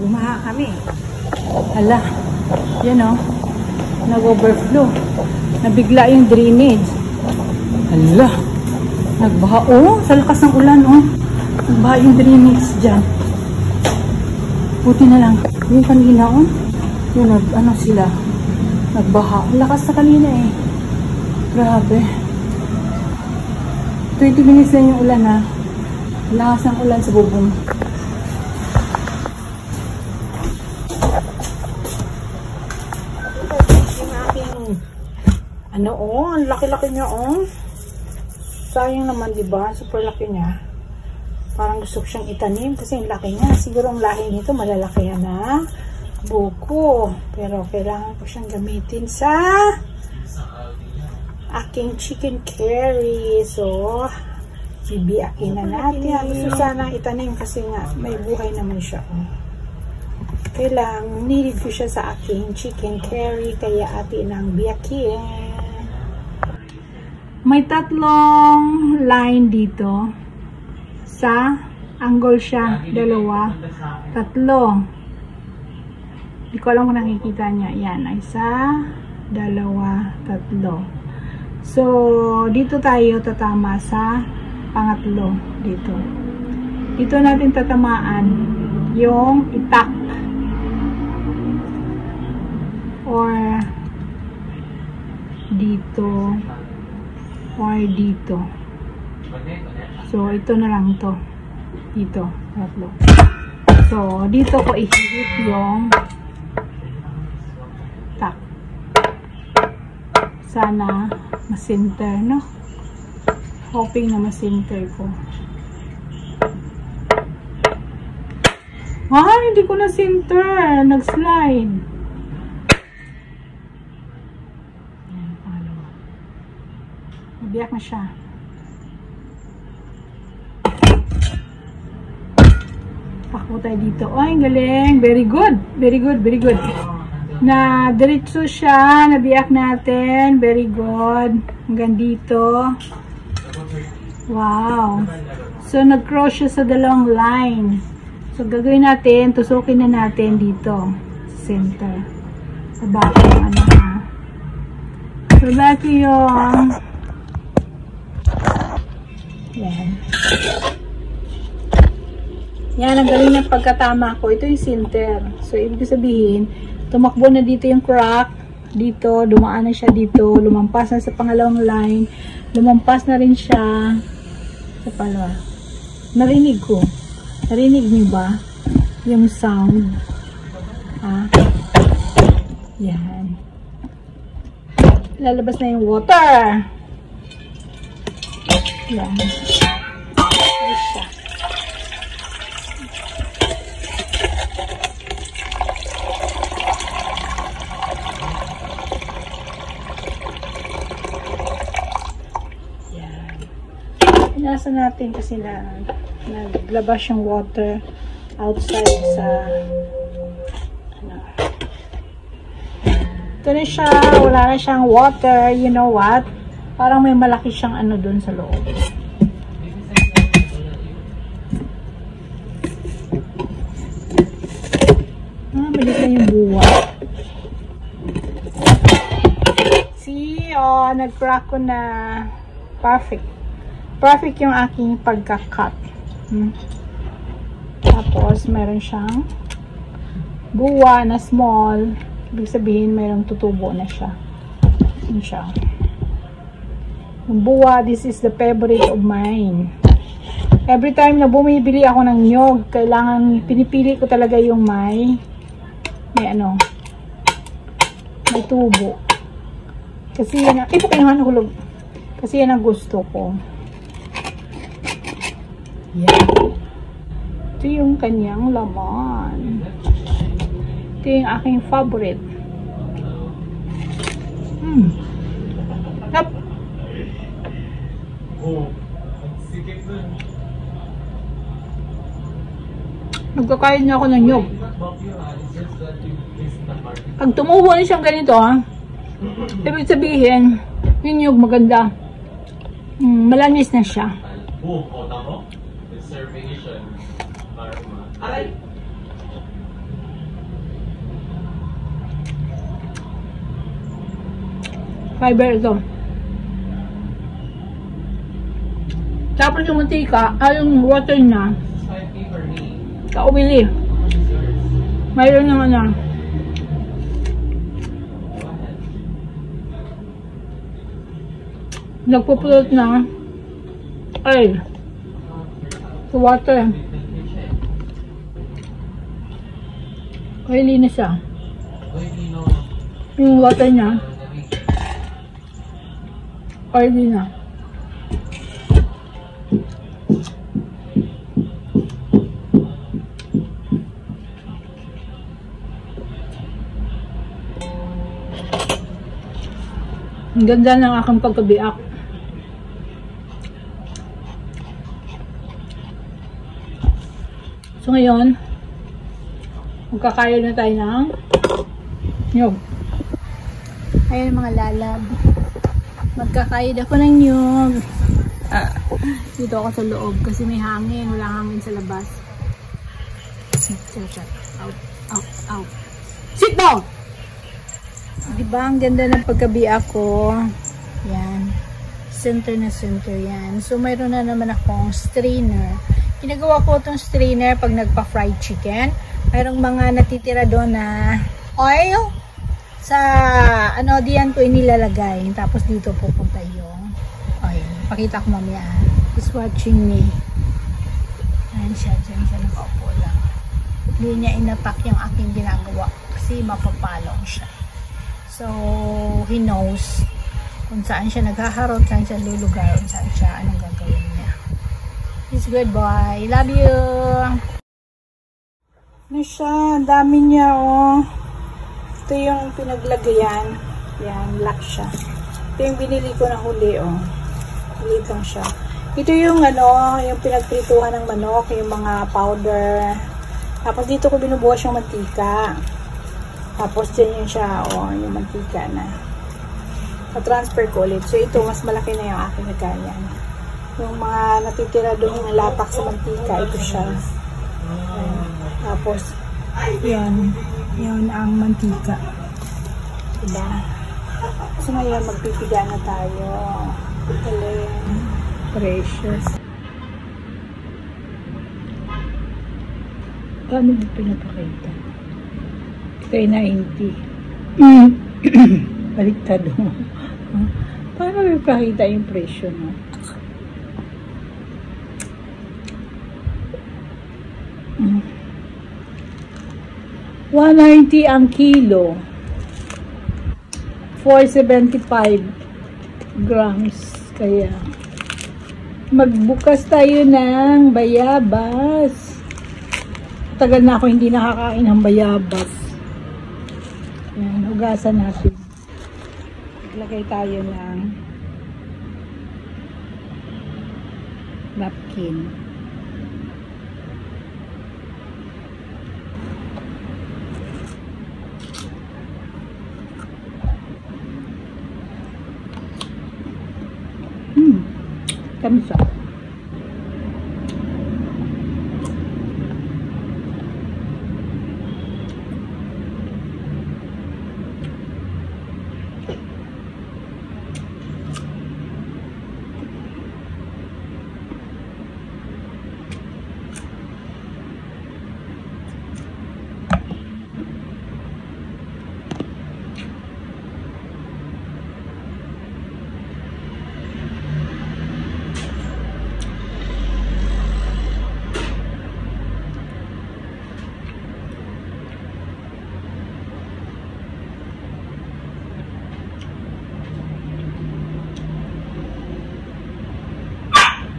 Bumaha kami. Hala. Yan o. Nag-overflow. Nabigla yung drainage. Hala. Nagbaha. Oh, sa lakas ng ulan oh. Nagbaha yung drainage dyan. Buti na lang. Yung kanina oh. Yung nag, ano sila. Nagbaha. Lakas na kanina eh. Grabe. 20 minutes lang yung ulan ha. Lakas ng ulan sa bubong. Ano oh, ang laki-laki niya oh. Sayang naman 'di ba? Super laki niya. Parang gusto ko siyang itanim kasi ang laki niya. Siguro ang lahi nito malalaki yan na buko. Pero kailangan ko siyang gamitin sa aking chicken curry. So, bibiyakin na natin. Gusto sana itanim kasi nga may buhay naman siya. Oh. Kailang needed ko siya sa aking chicken curry kaya atin ang biyakin. May tatlong line dito. Sa angle siya, dalawa, tatlo. Hindi ko alam kung nakikita niya. Yan, isa, dalawa, tatlo. So, dito tayo tatama sa pangatlo. Dito. Dito natin tatamaan yung itak. Or dito. Or dito. So, ito na lang to. Dito. Tatlo. So, dito ko ihihit yung tak. Sana masinter, no? Hoping na masinter ko. Ah, hindi ko na sinter. Nag-slide. Ayan, pangalawa. Nabiyak na siya. Pakbo tayo dito. Ay, galing. Very good. Very good, very good. Na diretso siya. Nabiyak natin. Very good. Hanggang dito. Wow. So, nag-cross siya sa dalawang line. So, gagawin natin, tusukin na natin dito. Center. Sa yung ano ha. Sa back yung yan. Yan, ang galing ng pagkatama ko. Ito yung center. So, ibig sabihin, tumakbo na dito yung crack. Dito, dumaan na siya dito. Lumampas na sa pangalawang line. Lumampas na rin siya sa palawa. Narinig ko. Narinig niyo ba? Yung sound. Ah. Yan. Lalabas na yung water. Yan. Ay natin kasi na naglabas yung water outside sa ano. Ito na siya. Wala na siyang water. You know what? Parang may malaki siyang ano dun sa loob. Ah, maliit na yung buwa. See, oh, nag-crack ko na. Perfect. Perfect yung aking pagka-cut. Hmm. Tapos, meron siyang buwa na small. Ibig sabihin, mayroong tutubo na siya. Yun siya. Buwa, this is the favorite of mine. Every time na bumibili ako ng nyog, kailangan, pinipili ko talaga yung may, may ano, may tubo. Kasi yan, ang- ito kinuha na hulog. Kasi yan ang gusto ko. Yan. Ito yung kanyang laman. Ito yung aking favorite. Hmm. Nap. Oh. Sikip na. Nagkakain niya ako ng nyog. Pag tumubo na siyang ganito, ha? Ibig sabihin, yung nyog maganda. Mm, malamis na siya. Oh, o, tamo? Preservation. Karma. Aray! Fiber ito. Tapos yung mantika, ay yung water niya, kaumili. Mayroon naman na. Nagpupulot na. Ay. Sa water. Oily na siya. Yung water niya. Oily na. Ang ganda ng aking pagkabiak. So ngayon, magkakayo na tayo ng nyog. Ayun mga lalab. Magkakayod ako ng nyog. Ah, dito ako sa loob kasi may hangin. Wala hangin sa labas. Out, out, out. Sit down! Diba, ang ganda ng pagkabi ako. Yan. Center na center yan. So, mayroon na naman akong strainer. Ginagawa ko itong strainer pag nagpa-fried chicken. Mayroong mga natitira doon na oil. Sa, ano, diyan ko inilalagay. Tapos dito pupunta yung oil. Pakita ko mamaya. He's watching me. Ayan siya. Diyan siya nakaupo lang. Hindi niya inatak yung aking ginagawa. Kasi mapapalong siya. So, he knows kung saan siya naghaharot, saan siya lulugar, kung saan siya, anong gagawin niya. He's good boy. Love you! Ano siya? Ang dami niya, oh. Ito yung pinaglagayan. Yan, black siya. Ito yung binili ko na huli, oh. Maliit lang siya. Ito yung, ano, yung pinagprituhan ng manok, yung mga powder. Tapos dito ko binubuhos yung mantika. Tapos dyan yun siya, o, oh, yung mantika na. Pa-transfer ko ulit. So, ito, mas malaki na yung aking lagayan. Yung mga natitira doon yung lapak sa mantika, ito siya. Ayan. Tapos, yan. Yan ang mantika. Diba? So, ngayon, magpipiga na tayo. Galing. Precious. Paano mo pinapakita? Kay 90. Baliktad mo. Paano mo ipakita yung presyo mo? Mm. 190 ang kilo. 475 grams. Kaya, magbukas tayo ng bayabas. Tagal na ako hindi nakakain ng bayabas. Hugasan natin. Maglagay tayo ng napkin. Hmm, tamis ah.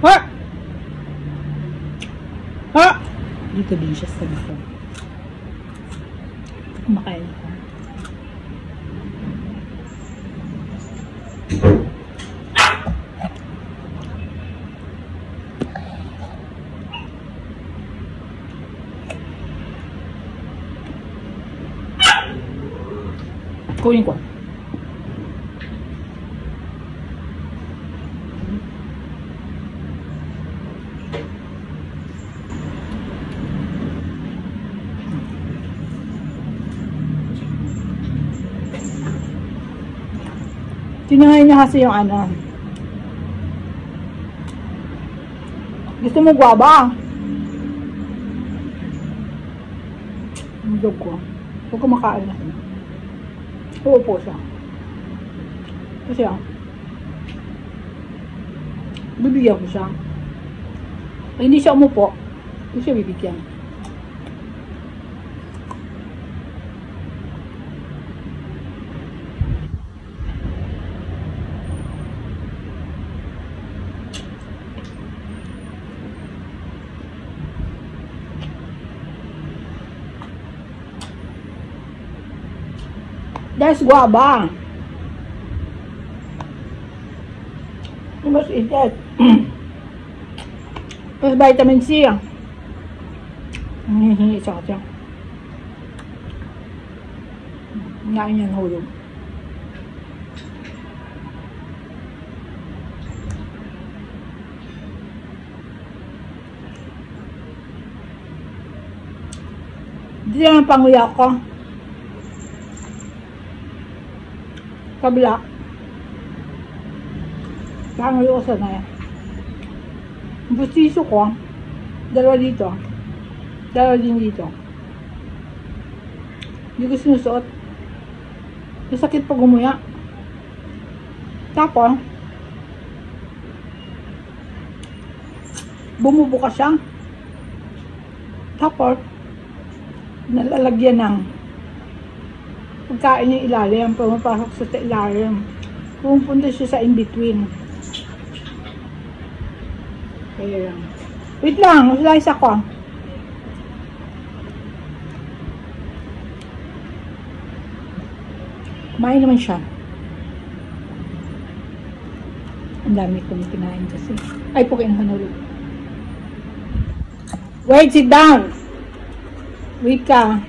Ha! Ha! Dito din sa gusto. Kumakain ko. Kunin ko. Tinangay niya kasi yung ano. Gusto mo guwaba? Ang dog ko. Huwag ko makain na. Uupo siya. Kasi ah, bibigyan ko siya. Pag hindi siya umupo, hindi siya bibigyan. That's guava. You must eat that. Tapos vitamin C. Ang hihingi sa kanya. Ngain yan hulog. Hindi naman panguya ko. Kabila. Panguya ko sana yan. Bustiso ko. Dalawa dito. Dalawa din dito. Hindi ko sinusuot. Masakit pag umuya. Tapos, bumubuka siya. Tapos, nalalagyan ng pagkain yung ilalim, pumapasok sa ilalim. Pumupunta siya sa in-between. Kaya lang. Wait lang, slice ako. Kumain naman siya. Ang dami kong kinain kasi. Ay, po kayo ulit. Wait, sit down! Wait ka.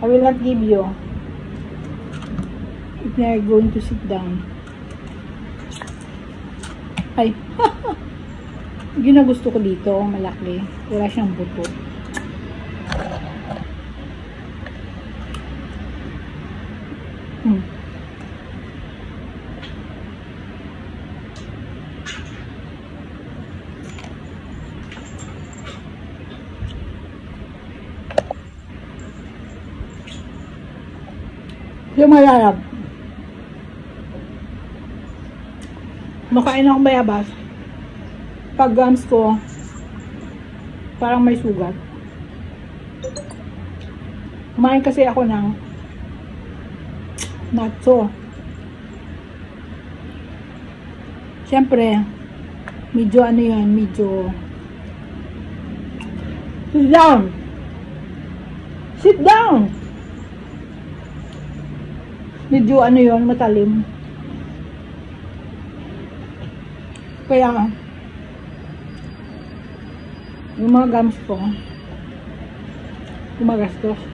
I will not give you. If you are going to sit down. Ay. Yun na gusto ko dito. Malaki. Wala siyang buto. Hmm. Yung malalab. Makain akong bayabas. Pag gums ko, parang may sugat. Kumain kasi ako ng natso. Siyempre, medyo ano yan, medyo Sit down! Sit down! medyo ano yon matalim. Kaya, yung mga gums ko, gumagastos.